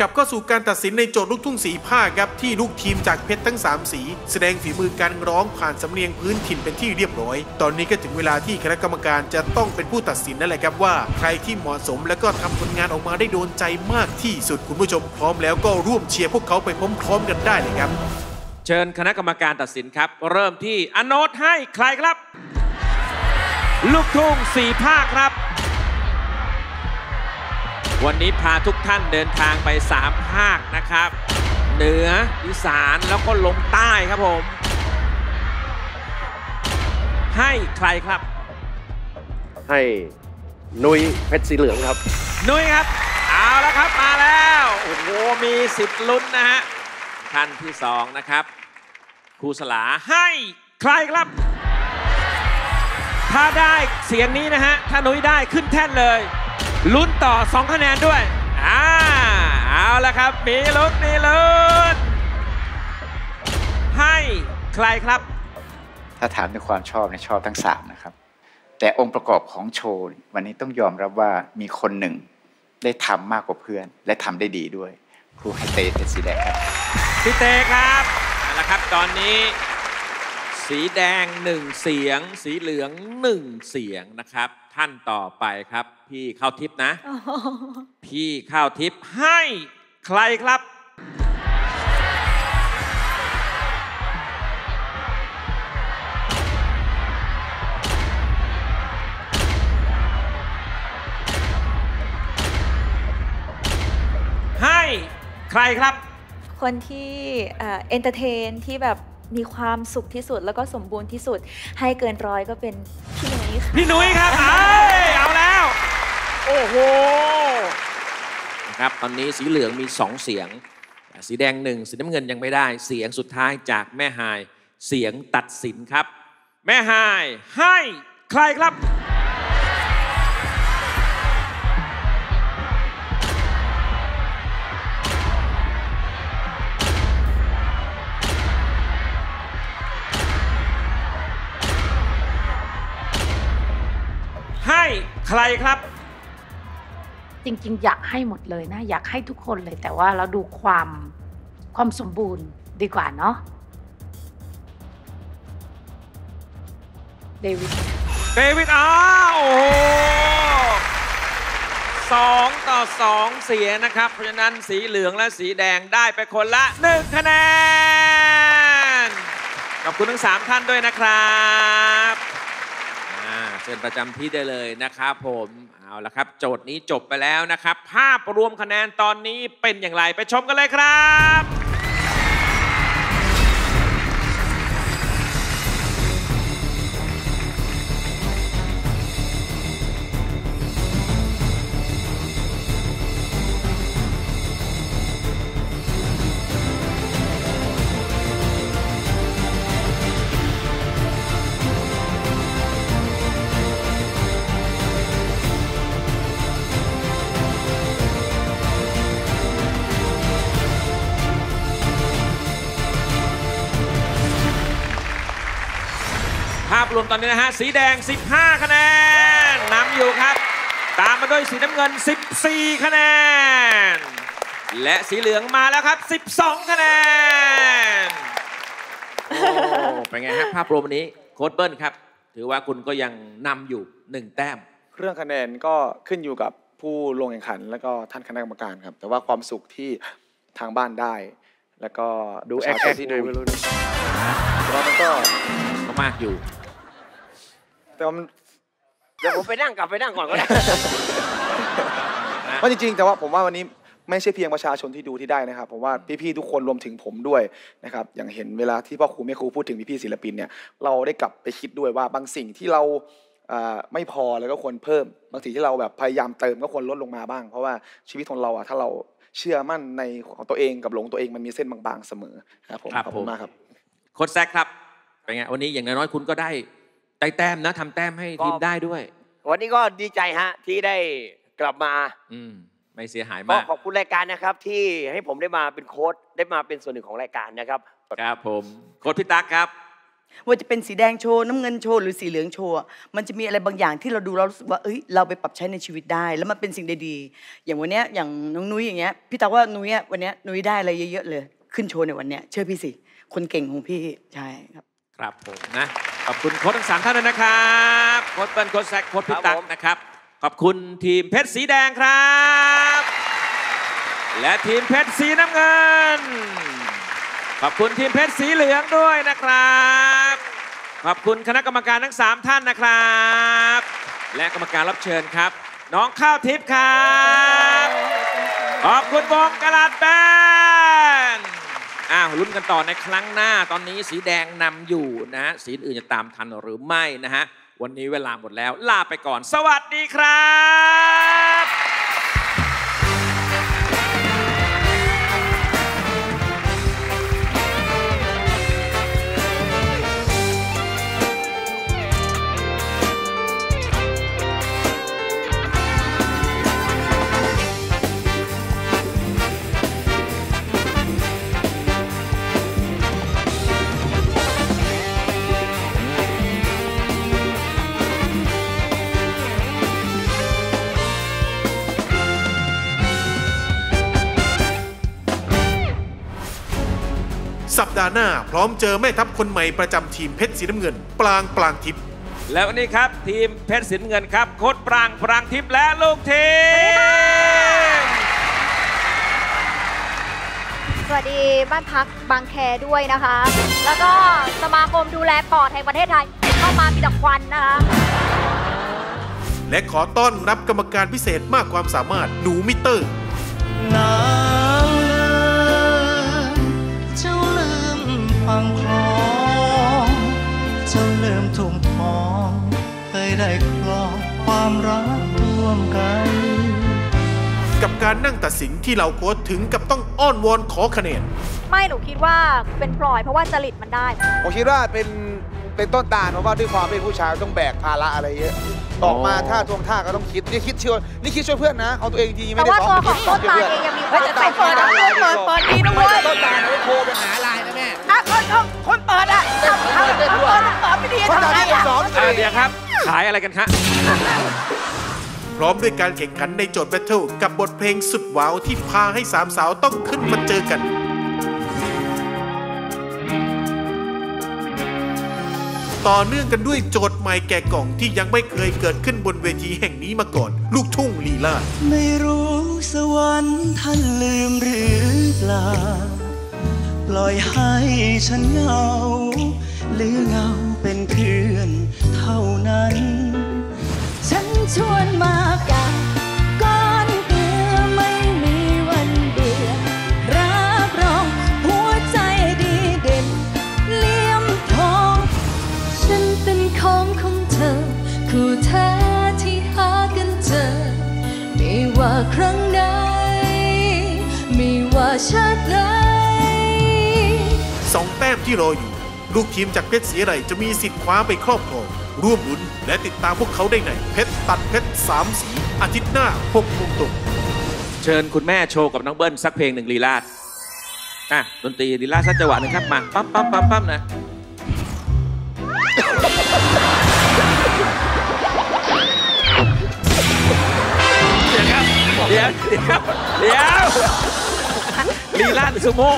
กลับเข้าสู่การตัดสินในโจทย์ลูกทุ่งสีภาครับที่ลูกทีมจากเพชรทั้ง 3 สี แสดงฝีมือการร้องผ่านสำเนียงพื้นถิ่นเป็นที่เรียบร้อย ตอนนี้ก็ถึงเวลาที่คณะกรรมการจะต้องเป็นผู้ตัดสินนั่นแหละครับว่า ใครที่เหมาะสมและก็ทำผลงานออกมาได้โดนใจมากที่สุดคุณผู้ชมพร้อมแล้วก็ร่วมเชียร์พวกเขาไปพร้อมๆกันได้เลยครับ เชิญคณะกรรมการตัดสินครับ เริ่มที่อโนตให้ใครครับ ลูกทุ่งสี่ภาครับ วันนี้พาทุกท่านเดินทางไปสามภาคนะครับ เหนืออีสานแล้วก็ลงใต้ครับผม ให้ใครครับ ให้นุ้ยเพชรสีเหลืองครับ นุ้ยครับ เอาแล้วครับมาแล้ว โอ้โห มีสิทธิ์ลุ้นนะฮะท่านที่สองนะครับ ครูสลาให้ใครครับ ถ้าได้เสียงนี้นะฮะ ถ้านุ้ยได้ขึ้นแท่นเลย ลุ้นต่อ 2 คะแนนด้วยอ่าเอาละครับมีลุ้นมีลุ้นให้ใครครับ ถ้าถามในความชอบในยชอบทั้งสามนะครับ แต่องค์ประกอบของโชว์เนี่ยวันนี้ต้องยอมรับว่ามีคนหนึ่งได้ทำมากกว่าเพื่อน และทำได้ดีด้วย ครูให้เตเป็นสีแดงครับพี่เตครับเอาละครับตอนนี้ สีแดงหนึ่งเสียง สีเหลืองหนึ่งเสียงนะครับ ท่านต่อไปครับ พี่เข้าทิพย์นะ พี่เข้าทิพย์ให้ใครครับ ให้ใครครับ คนที่ entertain ที่แบบ มีความสุขที่สุดแล้วก็สมบูรณ์ที่สุด ให้เกินร้อยก็เป็นพี่นุ้ยค่ะพี่นุ้ยครับเอ้ยเอาแล้ว โอ้โหนะครับตอนนี้สีเหลืองมี 2 เสียง สีแดงหนึ่งสีน้ำเงินยังไม่ได้ เสียงสุดท้ายจากแม่ฮาย เสียงตัดสินครับ แม่ฮายให้ใครครับ ให้ใครครับ จริงๆ อยากให้หมดเลยนะ อยากให้ทุกคนเลยแต่ว่าเราดูความความสมบูรณ์ดีกว่าเนาะเดวิดเดวิดอ้าวโอ้โหสองต่อสองเสียงนะครับ เพราะฉะนั้นสีเหลืองและสีแดงได้ไปคนละหนึ่งคะแนน ขอบคุณทั้งสามท่านด้วยนะครับอ่า เชิญประจำที่ได้เลยนะครับผมเอาละครับ โจทย์นี้จบไปแล้วนะครับ ภาพรวมคะแนนตอนนี้เป็นอย่างไรไปชมกันเลยครับ ภาพรวมตอนนี้นะฮะ สีแดง 15 คะแนนนำอยู่ครับ ตามมาด้วยสีน้ำเงิน 14 คะแนน และสีเหลืองมาแล้วครับ 12 คะแนนโอ้เป็นไงฮะภาพรวมวันนี้โค้ดเบิ้ลครับ ถือว่าคุณก็ยังนำอยู่ 1 แต้มเรื่องคะแนนก็ขึ้นอยู่กับผู้ลงแข่งขัน แล้วก็ท่านคณะกรรมการครับ แต่ว่าความสุขที่ทางบ้านได้ แล้วก็ดูประแอชาคชแอนกที่หน่ดูอยไม่รู้นะแต่ว่ามันก็ก็ มากอยู่ แต่ว่ามันเดี๋ยวผมไปนั่งกลับไปนั่งก่อนก็ได้เพราะจริงๆ แต่ว่าผมว่าวันนี้ไม่ใช่เพียงประชาชนที่ดูที่ได้นะครับ ผมว่าพี่ๆ ทุกคนรวมถึงผมด้วยนะครับ อย่างเห็นเวลาที่พ่อครูแม่ครูพูดถึงพี่ๆศิลปินเนี่ย เราได้กลับไปคิดด้วยว่าบางสิ่งที่เราอ่าไม่พอแล้วก็ควรเพิ่ม บางสิ่งที่เราแบบพยายามเติมก็ควรลดลงมาบ้าง เพราะว่าชีวิตของเราอะถ้าเราเชื่อมั่นในของตัวเองกับหลงตัวเองมันมีเส้นบางๆ เสมอครับผม ครับขอบผคุม ณมากครับ โค้ดแซคครับ เป็นไงวันนี้อย่างน้อยๆคุณก็ได้ได้แต้มนะทำแต้มให้ทีมก็ได้ด้วย วันนี้ก็ดีใจฮะที่ได้กลับมาอืมไม่เสียหายก็มาก ขอบคุณรายการนะครับ ที่ให้ผมได้มาเป็นโค้ชได้มาเป็นส่วนหนึ่งของรายการนะครับ ครับผมโค้ดพี่ตั๊กครับ ว่าจะเป็นสีแดงโชว์น้ำเงินโชว์หรือสีเหลืองโชว์อะมันจะมีอะไรบางอย่างที่เราดูเรารู้สึกว่าเอ้ยเราไปปรับใช้ในชีวิตได้ แล้วมันเป็นสิ่งดีๆอย่างวันเนี้ยอย่างน้องนุ้ยอย่างเงี้ยพี่ตาว่านุ้ยอะวันเนี้ยนุ้ยได้อะไรเยอะๆเลย ขึ้นโชว์ในวันเนี้ยเชื่อพี่สิคนเก่งของพี่ใช่ครับ ครับผมนะขอบคุณโค้ชทั้งสามท่านนะครับโค้ชเปิ้ลโค้ชแซคโค้ชพี่ตั๊กนะครับ ขอบคุณทีมเพชรสีแดงครับ และทีมเพชรสีน้ำเงิน ขอบคุณทีมเพชรสีเหลืองด้วยนะครับ ขอบคุณคณะกรรมการทั้ง 3 ท่านนะครับ และกรรมการรับเชิญครับ น้องข้าวทิพย์ครับ ขอบคุณวงกระลาดแบน อ้าวลุ้นกันต่อในครั้งหน้าตอนนี้สีแดงนำอยู่นะฮะสีอื่นจะตามทันหรือไม่นะฮะ วันนี้เวลาหมดแล้ว ลาไปก่อน สวัสดีครับ สัปดาห์หน้าพร้อมเจอแม่ทัพคนใหม่ประจำทีมเพชรสีน้ำเงิน ปลางปลางทิพย์และวันนี้ครับ ทีมเพชรสินเงินครับโค้ดปรางปรางทิพย์และลูกทีมสวัสดีบ้านพักบางแคด้วยนะคะ แล้วก็สมาคมดูแลปอดแห่งประเทศไทย เข้ามามีแต่ควันนะคะ และขอต้อนรับกรรมการพิเศษมากความสามารถหนูมิเตอร์ รักร่วมกัน กับการนั่งตัดสินที่เราโค้ชถึงกับต้องอ้อนวอนขอคะแนนไม่หนูคิดว่าเป็นพลอยเพราะว่าจริตมันได้ ผมคิดว่าเป็นเป็นต้นตาลเพราะว่าด้วยความเป็นผู้ชายต้องแบกภาระอะไรเยอะออกมาท่าทวงท่าก็ต้องคิดนี่คิดช่วยนี่คิดช่วยเพื่อนนะของตัวเองจริงๆไม่แต่ได้ว่าซ้อตัวมของคิดต้นซ้อมช่วยตาลเพื่อนเองยังมีคเฮ้วายมแต่ใส่ต้องเปิดนะเปิดเปิดดีนะเว้ยต้นตาลไม่โทรไปหาไลน์นะแม่อะคนคนคนเปิดอะทำทำทำเปิดเปิดไม่ดีคนทำตาไงที่อะสอนอ่าเดี๋ยวครับ ขายอะไรกันคะพร้อมด้วยการแข่งขันในโจทย์แบทเทิลกับบทเพลงสุดว้าวที่พาให้สามสาวต้องขึ้นมาเจอกัน ต่อเนื่องกันด้วยโจทย์ใหม่แก่กล่องที่ยังไม่เคยเกิดขึ้นบนเวทีแห่งนี้มาก่อน ลูกทุ่งลีลาดไม่รู้สวรรค์ท่านลืมหรือเปล่า ปล่อยให้ฉันเหงาหรือเหงา คู่แท้ที่หากันเจอ ไม่ว่าครั้งใดไม่ว่าชาติไหนสองแต้มที่รออยู่ ลูกทีมจากเพชรศรีอะไรจะมีสิทธิ์คว้าไปครอบครอง ร่วมลุ้นและติดตามพวกเขาได้ในเพชรตัดเพชรสามสีอาทิตย์หน้า6โมงตรงเชิญคุณแม่โชว์กับน้องเบิ้ลสักเพลงหนึ่งลีลาดอะดนตรีลีลาดสักจังหวะหนึ่งครับมาปั๊มปั๊มปั๊มปั๊มนะ เดี๋ยวครับเดี๋ยวเดี๋ยวเดี๋ยวลีลาดหรือซูโม่